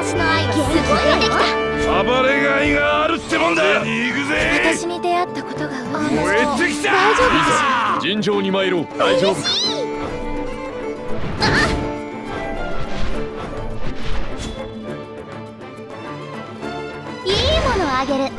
私の愛はすごいできた。暴れがいがあるってもんだ。行くぜ。私に出会ったことがい燃えてきた。大丈夫尋常に参ろう。大丈夫あいいものあげる。